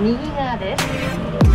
右側です。